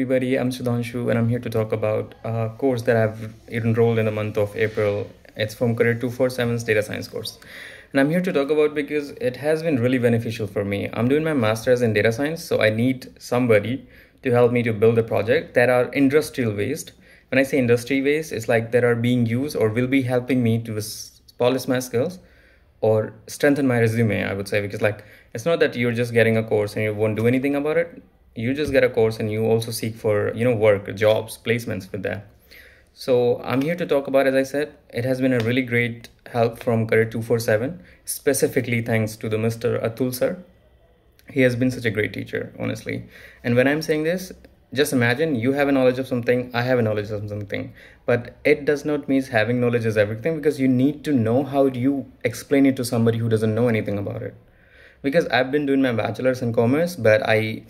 everybody, I'm Sudhanshu and I'm here to talk about a course that I've enrolled in the month of April. It's from Career 247's data science course. And I'm here to talk about because it has been really beneficial for me. I'm doing my master's in data science, so I need somebody to help me to build a project that are industrial based. When I say industry based, it's like that are being used or will be helping me to polish my skills or strengthen my resume, I would say, because like it's not that you're just getting a course and you won't do anything about it you just get a course and you also seek for you know work jobs placements with that. So i'm here to talk about as i said it has been a really great help from career 247 specifically thanks to the mr atul sir. He has been such a great teacher honestly. And when i'm saying this just imagine you have a knowledge of something i have a knowledge of something. But it does not mean having knowledge is everything because you need to know how you explain it to somebody who doesn't know anything about it. Because i've been doing my bachelor's in commerce but i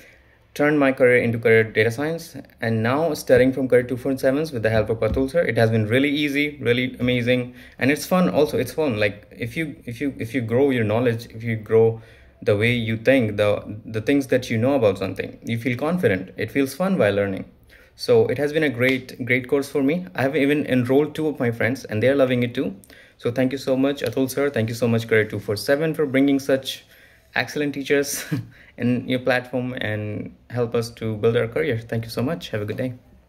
turned my career into career data science and now studying from career 247s with the help of Atul sir it has been really easy really amazing and it's fun also it's fun. Like if you if you if you grow your knowledge if you grow the way you think the the things that you know about something you feel confident it feels fun while learning. So it has been a great great course for me. I have even enrolled two of my friends and they're loving it too. So thank you so much atul sir. Thank you so much career 247 for bringing such excellent teachers in your platform and help us to build our career. Thank you so much. Have a good day.